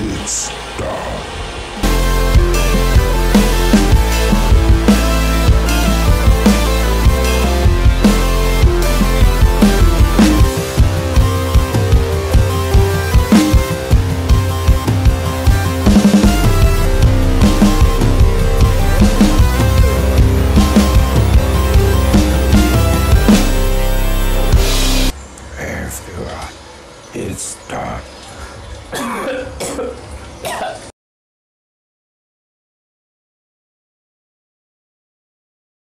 It's